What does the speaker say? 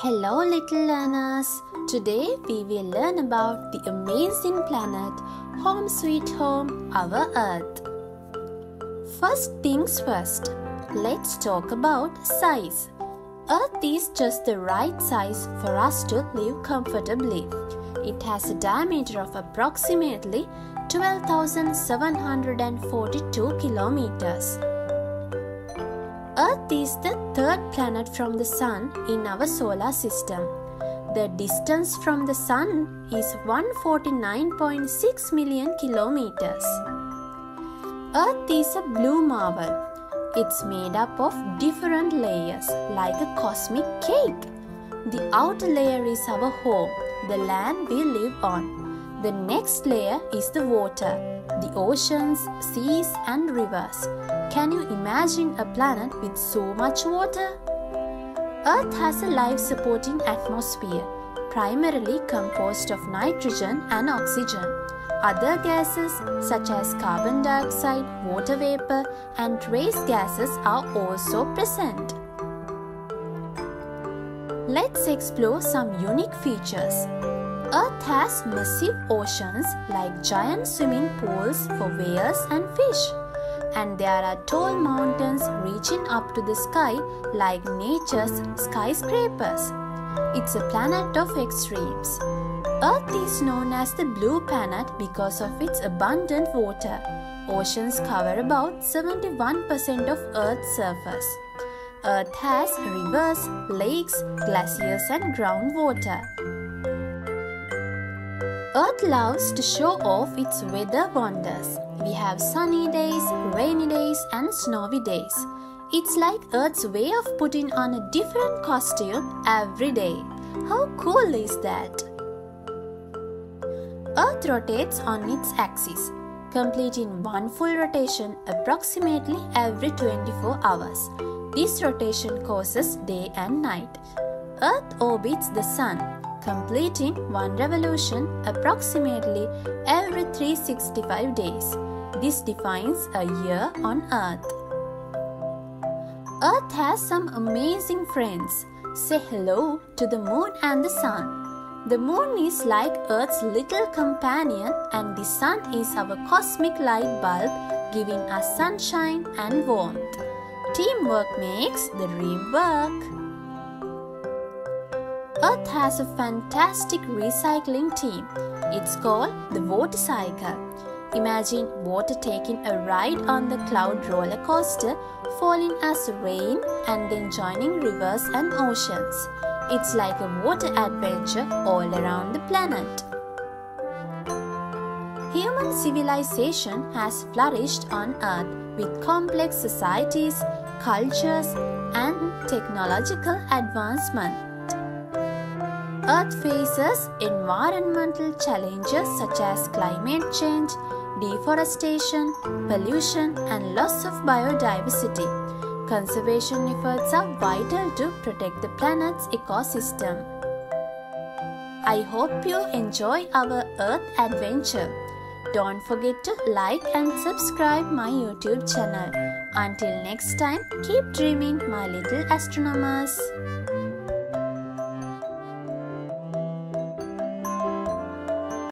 Hello, little learners. Today we will learn about the amazing planet, Home Sweet Home, our Earth. First things first, let's talk about size. Earth is just the right size for us to live comfortably. It has a diameter of approximately 12,742 kilometers. Earth is the third planet from the Sun in our solar system. The distance from the Sun is 149.6 million kilometers. Earth is a blue marble. It's made up of different layers like a cosmic cake. The outer layer is our home, the land we live on. The next layer is the water, the oceans, seas, and rivers. Can you imagine a planet with so much water? Earth has a life supporting atmosphere, primarily composed of nitrogen and oxygen. Other gases such as carbon dioxide, water vapor, and trace gases are also present. Let's explore some unique features. Earth has massive oceans like giant swimming pools for whales and fish and there are tall mountains reaching up to the sky like nature's skyscrapers. It's a planet of extremes. Earth is known as the blue planet because of its abundant water. Oceans cover about 71% of Earth's surface. Earth has rivers, lakes, glaciers and groundwater. Earth loves to show off its weather wonders. We have sunny days, rainy days, and snowy days. It's like Earth's way of putting on a different costume every day. How cool is that? Earth rotates on its axis, completing one full rotation approximately every 24 hours. This rotation causes day and night. Earth orbits the Sun, completing one revolution approximately every 365 days. This defines a year on Earth. Earth has some amazing friends. Say hello to the moon and the sun. The moon is like Earth's little companion, and the sun is our cosmic light bulb, giving us sunshine and warmth. Teamwork makes the dream work. Earth has a fantastic recycling team. It's called the water cycle. Imagine water taking a ride on the cloud roller coaster, falling as rain and then joining rivers and oceans. It's like a water adventure all around the planet. Human civilization has flourished on Earth with complex societies, cultures, and technological advancement. Earth faces environmental challenges such as climate change, deforestation, pollution, and loss of biodiversity. Conservation efforts are vital to protect the planet's ecosystem. I hope you enjoy our Earth adventure. Don't forget to like and subscribe my YouTube channel. Until next time, keep dreaming my little astronomers.